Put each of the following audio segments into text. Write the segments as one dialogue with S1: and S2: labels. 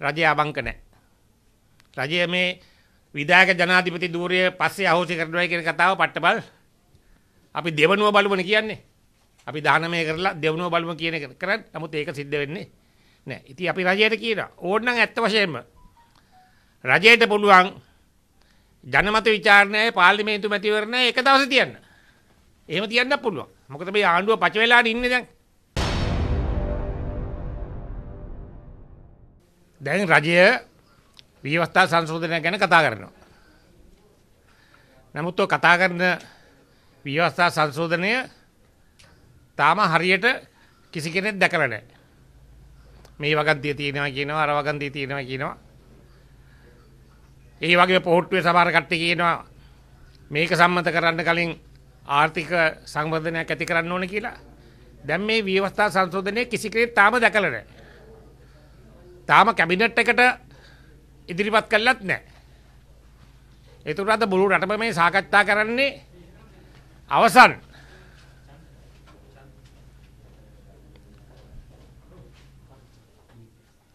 S1: රජය අවංක නැහැ. රජය මේ විධායක ජනාධිපති ධූරය පස්සේ අහෝසි කරනවා කියන කතාව පට්ටබල් අපි දෙවනුව බලමුනේ කියන්නේ. අපි දානමය කරලා දෙවනුව බලමු කියන එක කරන්නේ. නමුත් ඒක සිද්ධ වෙන්නේ නැහැ. ඉතින් අපි රජයට කියනවා ඕනනම් ඇත්ත වශයෙන්ම රජයට පුළුවන් ජනමත විචාරණයේ පාර්ලිමේන්තු මැතිවරණය එක දවසේ තියන්න. එහෙම තියන්න පුළුවන්. මොකද මේ ආණ්ඩුව පච වෙලා ඉන්නේ දැන්. දැන් රජය ව්‍යවස්ථා සංශෝධනය ගැන කතා කරනවා. නමුත් ඔය කතා කරන ව්‍යවස්ථා සංශෝධනය තාම හරියට කිසි කෙනෙක් දැකලා නැහැ. මේ වගන්තිය තියෙනවා කියනවා අර වගන්තිය තියෙනවා කියනවා. ඒ වගේ පොහොට්ටුවේ සමහර කට්ටිය කියනවා මේක සම්මත කරන්න කලින් ආර්ථික සංවර්ධනයක් ඇති කරන්න ඕන කියලා. දැන් මේ ව්‍යවස්ථා සංශෝධනය කිසි කෙනෙක් තාම දැකලා නැහැ. තාම කැබිනට් එකට ඉදිරිපත් කළත් නැහැ. ඒතුර අද මුළු රටම මේ සාකච්ඡා කරන්නේ අවසන්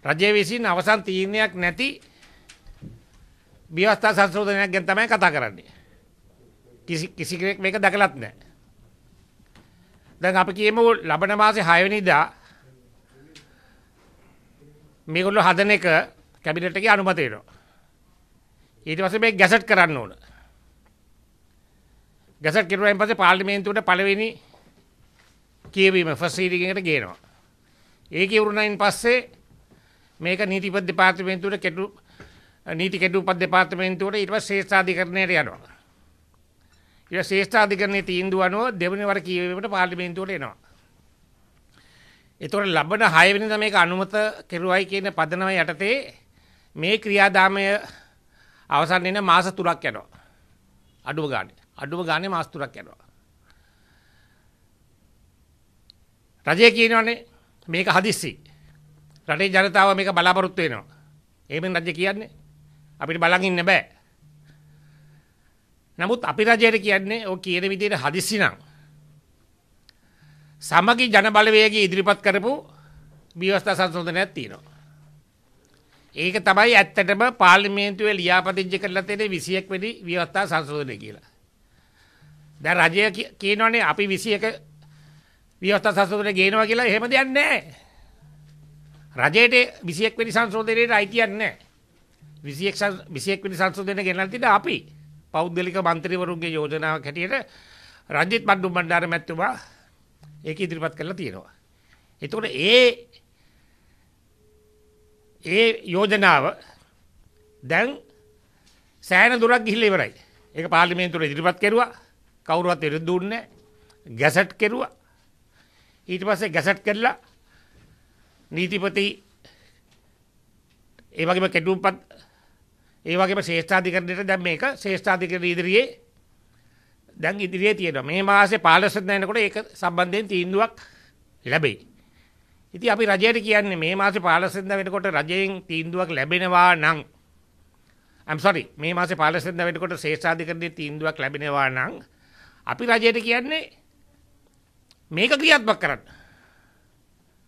S1: රජය විසින් අවසන් තීරණයක් නැති ව්‍යවස්ථා සංශෝධනයක් ගැන තමයි කතා කරන්නේ. කිසි කිසි කෙනෙක් මේක දැකලත් නැහැ. දැන් අපි කියමු ලබන මාසේ 6 වෙනිදා මේගොල්ලෝ හදන එක කැබිනට් එකේ අනුමත වෙනවා. ඊට පස්සේ මේක ගැසට් කරන්න ඕන. ගැසට් කරුවායින් පස්සේ පාර්ලිමේන්තුවට පළවෙනි කියවීම ෆස්ට් රීඩින් එකට ගේනවා. ඒ කියවුණායින් පස්සේ මේක නීතිපති දෙපාර්තමේන්තුවට කෙටු නීති කෙටුපත් දෙපාර්තමේන්තුවට ඊට පස්සේ ශ්‍රේෂ්ඨාධිකරණයට යනවා. ඊට ශ්‍රේෂ්ඨාධිකරණයේ තීන්දුව අනුව දෙවෙනි වර කියවීමට පාර්ලිමේන්තුවට එනවා. ඒතකොට ලබන 6 වෙනිදා මේක අනුමත කෙරුවයි කියන පදනම යටතේ මේ ක්‍රියාදාමය අවසන් වෙන මාස 3ක් යනවා. අඩුව ගානේ. අඩුව ගානේ මාස 3ක් යනවා. රජය කියනවනේ මේක හදිස්සි. රටේ ජනතාව මේක බලාපොරොත්තු වෙනවා. එහෙමෙන් රජය කියන්නේ අපිට බලන් ඉන්න බෑ. නමුත් අපි රජයට කියන්නේ ඔය කියන විදිහට හදිස්සි නම් සමගි ජනබලවේගේ ඉදිරිපත් කරපු බිවස්ථා සංශෝධනයක් තියෙනවා. ඒක තමයි ඇත්තටම පාර්ලිමේන්තුවේ ලියාපදිංචි කරලා තියෙන 21 වෙනි විවස්ථා සංශෝධනය කියලා. දැන් රජය කියනවනේ අපි 21 විවස්ථා සංශෝධනය ගේනවා කියලා එහෙම දෙයක් නැහැ. රජයට 21 වෙනි සංශෝධනයේට අයිතියක් නැහැ. 21 21 වෙනි සංශෝධනය ගෙනල්ලා තියෙන අපි පෞද්ගලික മന്ത്രിවරුන්ගේ යෝජනාවක් හැටියට රජිත් බණ්ඩු බණ්ඩාර මැතිතුමා ඒක ඉදිරිපත් කරලා තියෙනවා. එතකොට ඒ ඒ යෝජනාව දැන් සෑහෙන දුරක් ගිහිල්ලා ඉවරයි. ඒක පාර්ලිමේන්තුවට ඉදිරිපත් කෙරුවා. කවුරුවත් විරුද්ධ වුණේ නැහැ. ගැසට් කෙරුවා. ඊට පස්සේ ගැසට් කරලා නීතිපති ඒ වගේම කෙටුම්පත් ඒ වගේම ශ්‍රේෂ්ඨාධිකරණයට දැන් මේක ශ්‍රේෂ්ඨාධිකරණ ඉදිරියේ දැන් ඉදිරියේ තියෙනවා. මේ මාසේ 15 වෙනිදානකොට ඒක සම්බන්ධයෙන් තීන්දුවක් ලැබෙයි. ඉතින් අපි රජයට කියන්නේ මේ මාසේ 15 වෙනිදා වෙනකොට රජයෙන් තීන්දුවක් ලැබෙනවා නම් I'm sorry මේ මාසේ 15 වෙනිදා වෙනකොට ශේෂාධිකරණයේ තීන්දුවක් ලැබෙනවා නම් අපි රජයට කියන්නේ මේක ක්‍රියාත්මක කරන්න.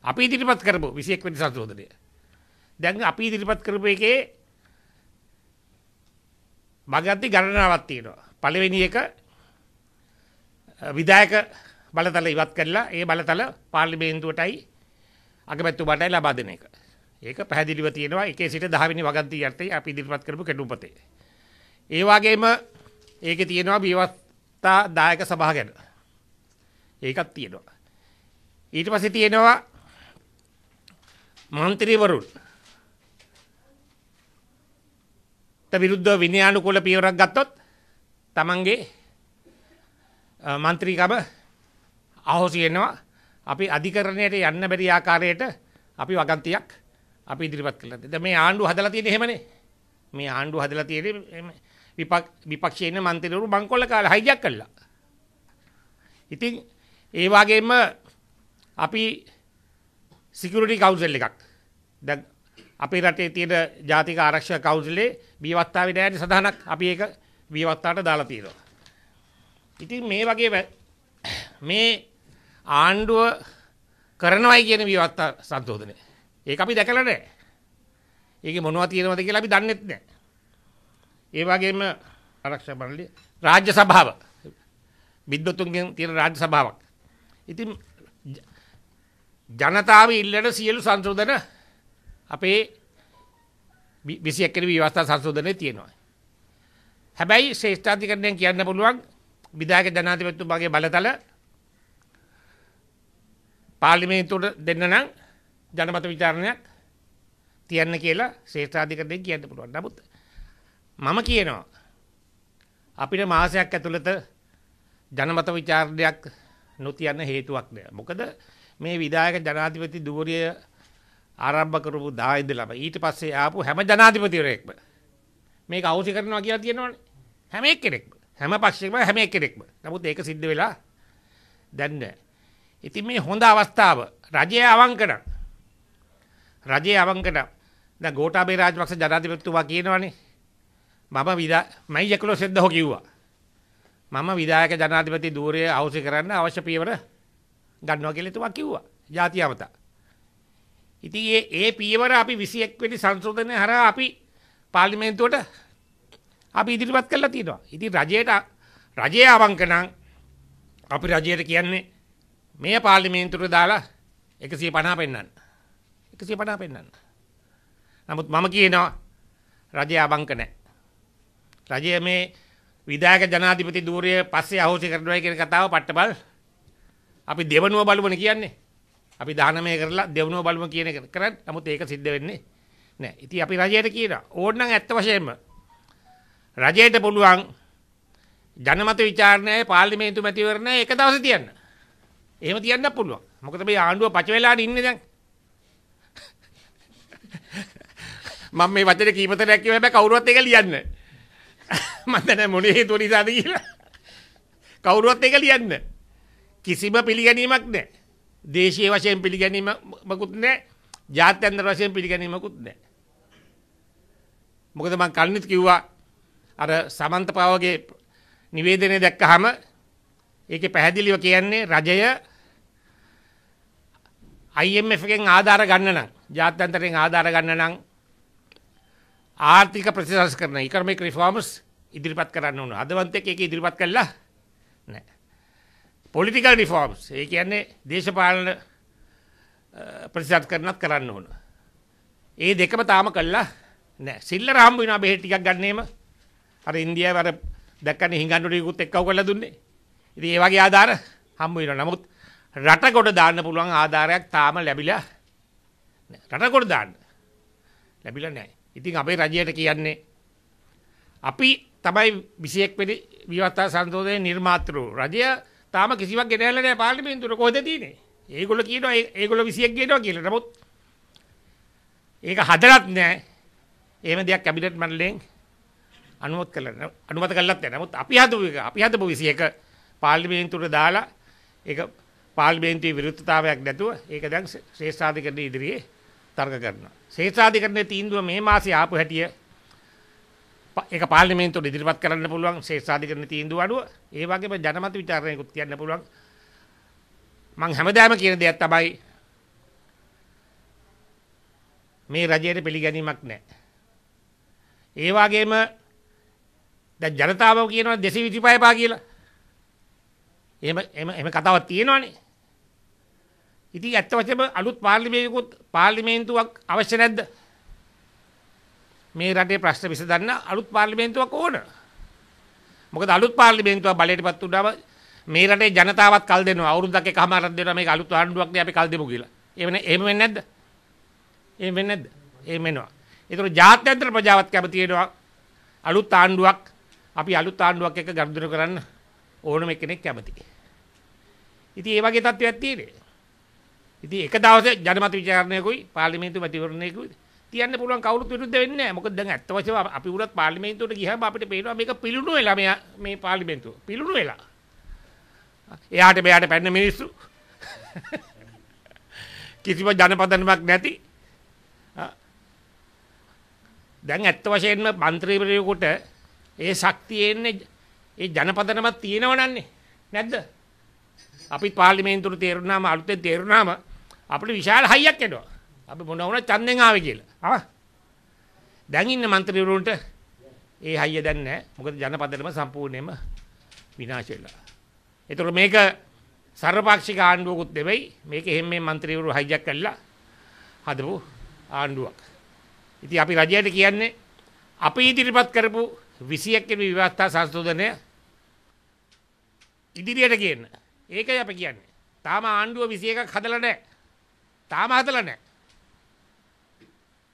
S1: අපි ඉදිරිපත් කරපු 21 වෙනි සංශෝධනය. දැන් අපි ඉදිරිපත් කරපු එකේ භගන්ති ගණනාවක් තියෙනවා. පළවෙනි එක විදායක බලතල ඉවත් කරලා ඒ බලතල පාර්ලිමේන්තුවටයි අගමැතිතුමාටයි ලබා දෙන එක. ඒක පැහැදිලිව තියෙනවා එකේ සිට 10 වෙනි වගන්ති යටතේ අපි ඉදිරිපත් කරපු කෙටුම්පතේ. ඒ වගේම ඒකේ තියෙනවා විවස්ථා දායක සභාව ගැන. ඒකත් තියෙනවා. ඊට පස්සේ තියෙනවා මන්ත්‍රීවරුන් ට විරුද්ධ විනයානුකූල පියවරක් ගත්තොත් තමන්ගේ මන්ත්‍රීකම අහෝසි වෙනවා අපි අධිකරණයට යන්න බැරි ආකාරයට අපි වගන්තියක් අපි ඉදිරිපත් කළා. දැන් මේ ආණ්ඩුව හදලා තියෙන්නේ එහෙමනේ. මේ ආණ්ඩුව හදලා තියෙන්නේ විපක්ෂයේ ඉන්න මන්ත්‍රීවරු බංකොල්ල කාලා හයිජැක් කළා. ඉතින් ඒ වගේම අපි සිකියුරිටි කවුන්සිල් එකක් දැන් අපේ රටේ තියෙන ජාතික ආරක්ෂක කවුන්සිලේ බියවත්තාවේ නෑනේ සදානක් අපි ඒක බියවත්තාට දාලා තියෙනවා. ඉතින් මේ වගේ මේ ආණ්ඩුව කරනවයි කියන විවත්තා සංශෝධනය. ඒක අපි දැකලා නැහැ. ඒකේ මොනවද තියෙනවද කියලා අපි දන්නෙත් නැහැ. ඒ වගේම ආරක්ෂා මණ්ඩලය රාජ්‍ය සභාව විද්වතුන්ගෙන් තියෙන රාජ්‍ය සභාවක්. ඉතින් ජනතාව ඉල්ලන සියලු සංශෝධන අපේ විසි එක්කන ව්‍යවස්ථා සංශෝධනය තියෙනවා. හැබැයි ශ්‍රේෂ්ඨාධිකරණයෙන් කියන්න පුළුවන් විදායක ජනාධිපතිතුමාගේ බලතල පාර්ලිමේන්තුවට දෙන්න නම් ජනමත විචාරණයක් තියන්න කියලා ශ්‍රේෂ්ඨාධිකරණයෙන් කියන්න පුළුවන්. නමුත් මම කියනවා අපිට මාසයක් ඇතුළත ජනමත විචාරණයක් නොතියන්න හේතුවක් නෑ. මොකද මේ විදායක ජනාධිපති දුවරිය ආරම්භ කරපු දා ඉඳලම ඊට පස්සේ ආපු හැම ජනාධිපතිවරයෙක්ම මේක අවශ්‍ය කරනවා කියලා තියෙනවනේ. හැම එක්කෙනෙක්ම හැම පක්ෂයකම හැම එක්කෙනෙක්ම. නමුත් ඒක සිද්ධ වෙලා දැන් නෑ. ඉතින් මේ හොඳ අවස්ථාව රජය අවංක නම් රජය අවංක නම් දැන් ගෝඨාභය රාජපක්ෂ ජනාධිපතිතුමා කියනවනේ මම විදා මයි 11 වෙනිදා හො කිව්වා. මම විදායක ජනාධිපති ධූරය අවශ්‍ය කරන්න අවශ්‍ය පියවර ගන්නවා කියලා එතුමා කිව්වා. ජාතිය අමතා. ඉතින් ඒ ඒ පියවර අපි 21 වෙනි සංශෝධනය හරහා අපි පාර්ලිමේන්තුවට අපි ඉදිරිපත් කළා තියෙනවා. ඉතින් රජයට රජය අවංක නම් අපි රජයට කියන්නේ මේ පාර්ලිමේන්තුවට දාලා 150 පෙන්වන්න. 150 පෙන්වන්න. නමුත් මම කියනවා රජය අවංක නැහැ. රජය මේ විදායක ජනාධිපති ධූරය පස්සේ අහෝසි කරනවා කියන කතාව පට්ටබල් අපි දෙවනුව බලමනේ කියන්නේ. අපි දානමය කරලා දෙවනුව බලමු කියන එක කරන්නේ. නමුත් ඒක සිද්ධ වෙන්නේ නැහැ. ඉතින් අපි රජයට කියනවා ඕනනම් ඇත්ත වශයෙන්ම රජයට පුළුවන් ජනමත විචාරණයේ පාර්ලිමේන්තු මැතිවරණය එක දවසේ තියන්න. එහෙම තියන්න පුළුවන්. මොකද මේ ආණ්ඩුව පච වෙලාට ඉන්නේ දැන්. මම මේ වචනේ කීපතරයක් කිව්ව හැබැයි කවුරුවත් ඒක ලියන්නේ නැහැ. මන්දන මොන හේතුව නිසාද කියලා කවුරුවත් එක ලියන්න කිසිම පිළිගැනීමක් නෑ දේශය වශයෙන් පිළිගැනීමකුත් නෑ ජාත්‍යන්තර වශයෙන් පිළිගැනීමකුත් නෑ මොකද මං කල්නිත් කිව්වා අර සමන්ත පවගේ නිවේදනය දැක්කහම ඒක පැහැදිලිව කියන්නේ රජය IMF එකෙන් ආධාර ගන්න නම් ජාත්‍යන්තරයෙන් ආධාර ගන්න නම් ආර්ථික ප්‍රතිසංස් කරන ඉකනොමික් රිෆෝර්ම්ස් ඉදිරිපත් කරන්න ඕන. අදවන්තෙක් ඒක ඉදිරිපත් කළා නෑ. පොලිටිකල් රිෆෝර්ම්ස් ඒ කියන්නේ දේශපාලන ප්‍රතිසංස් කරනත් කරන්න ඕන. ඒ දෙකම තාම කළා නෑ. සිල්ලර හම්බ වෙනවා බෙහෙත් ටිකක් ගන්නෙම. අර ඉන්දියාවේ අර දැක්කනේ හිඟන්නු ටිකුත් එක්කව කරලා දුන්නේ. ඉතින් ඒ වගේ ආධාර හම්බ වෙනවා. නමුත් රට කොට දාන්න පුළුවන් ආධාරයක් තාම ලැබිලා නෑ. රට කොට දාන්න ලැබිලා නෑ. ඉතින් අපේ රජයට කියන්නේ අපි තමයි 21 වෙනි විවස්ථා සංශෝධනයේ නිර්මාතෘ රජය තාම කිසිවක් ගෙනහැල්ලා නැහැ පාර්ලිමේන්තුවට කොහෙද තියෙන්නේ? ඒගොල්ලෝ කියනවා ඒගොල්ලෝ 21 ගෙනවා කියලා. නමුත් ඒක හදලත් නැහැ. එහෙම දෙයක් කැබිනට් මණ්ඩලයෙන් අනුමත කළා අනුමත කළත් නැහැ. නමුත් අපි හදපු එක අපි හදපු 21 පාර්ලිමේන්තුවට දාලා ඒක පාර්ලිමේන්තුවේ විරුද්ධතාවයක් නැතුව ඒක දැන් ශ්‍රේෂ්ඨාධිකරණ ඉදිරියේ තර්ක කරනවා. ශේෂාධිකරණයේ තීන්දුව මේ මාසේ ආපු හැටිය ඒක පාර්ලිමේන්තුවට ඉදිරිපත් කරන්න පුළුවන් ශේෂාධිකරණ තීන්දුව අනුව ඒ වගේම ජනමත විචාරණයකුත් කියන්න පුළුවන් මං හැමදාම කියන දෙයක් තමයි මේ රජයට පිළිගැනීමක් නැහැ. ඒ වගේම දැන් ජනතාව කියනවා 225 පා කියලා. එහෙම එහෙම එහෙම කතාවක් තියෙනවනේ. ඉතින් ඇත්ත වශයෙන්ම අලුත් පාර්ලිමේන්තුවක් පාර්ලිමේන්තුවක් අවශ්‍ය නැද්ද? මේ රටේ ප්‍රශ්න විසඳන්න අලුත් පාර්ලිමේන්තුවක් ඕන. මොකද අලුත් පාර්ලිමේන්තුවක් බලයටපත් වුණාම මේ රටේ ජනතාවත් කල් දෙනවා. අවුරුද්දක් එකමාරක් දෙනවා මේක අලුත් ආණ්ඩුවක් නේ අපි කල් දෙමු කියලා. එහෙම එහෙම වෙන්නේ නැද්ද? එහෙම වෙන්නේ නැද්ද? එහෙම වෙනවා. ඒතර ජාත්‍යන්තර ප්‍රජාවත් කැමති වෙනවා අලුත් ආණ්ඩුවක් අපි අලුත් ආණ්ඩුවක් එක්ක ගනුදෙනු කරන්න ඕනම කෙනෙක් කැමති. ඉතින් ඒ වගේ තත්ත්වයක් තියෙන්නේ. ඉතින් එක දවසේ ජනමත විචාරණයකුයි පාර්ලිමේන්තු මැතිවරණයකුයි තියන්න පුළුවන් කවුරුත් විරුද්ධ වෙන්නේ නැහැ. මොකද දැන් ඇත්ත වශයෙන්ම අපි උනත් පාර්ලිමේන්තුවට ගියහම අපිට පේනවා මේක පිලුණු වෙලා මේ මේ පාර්ලිමේන්තුව. පිලුණු වෙලා. එයාට මෙයාට පැන්න මිනිස්සු. කිසිම ජනපදනමක් නැති. දැන් ඇත්ත වශයෙන්ම മന്ത്രിවරයෙකුට ඒ ශක්තිය එන්නේ ඒ ජනපදනමක් තියෙනවනන්නේ නැද්ද? අපි පාර්ලිමේන්තුවට තේරුණාම අලුතෙන් තේරුණාම අපිට විශාල හයියක් එනවා. අපි මොන වුණත් ඡන්දෙන් ආවේ කියලා. ආ. දැන් ඉන්න മന്ത്രിවරුන්ට ඒ හයිය දැන් නැහැ. මොකද ජනපදනම සම්පූර්ණයෙන්ම විනාශ වෙලා. ඒතර මේක සර්වපාක්ෂික ආණ්ඩුවකුත් නෙවෙයි. මේක එහෙම මේ മന്ത്രിවරු හයියක් කළා හදපු ආණ්ඩුවක්. ඉතින් අපි රජයට කියන්නේ අපි ඉදිරිපත් කරපු 21 වෙනි විවස්ථා සංශෝධනය ඉදිරියට ගේන්න. ඒකයි අපි කියන්නේ. තාම ආණ්ඩුව 21ක් හදලා නැහැ. තාම හදලා නැහැ.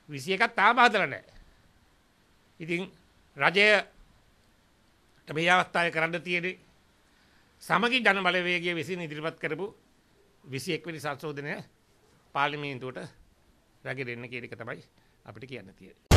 S1: 21ක් තාම හදලා නැහැ. ඉතින් රජය මේ අවස්ථාවේ කරන්න තියෙන්නේ සමගි ජන බලවේගය විසින් ඉදිරිපත් කරපු 21 වෙනි සංශෝධනය පාර්ලිමේන්තුවට රැගෙන එන්න කියන එක තමයි අපිට කියන්න තියෙන්නේ.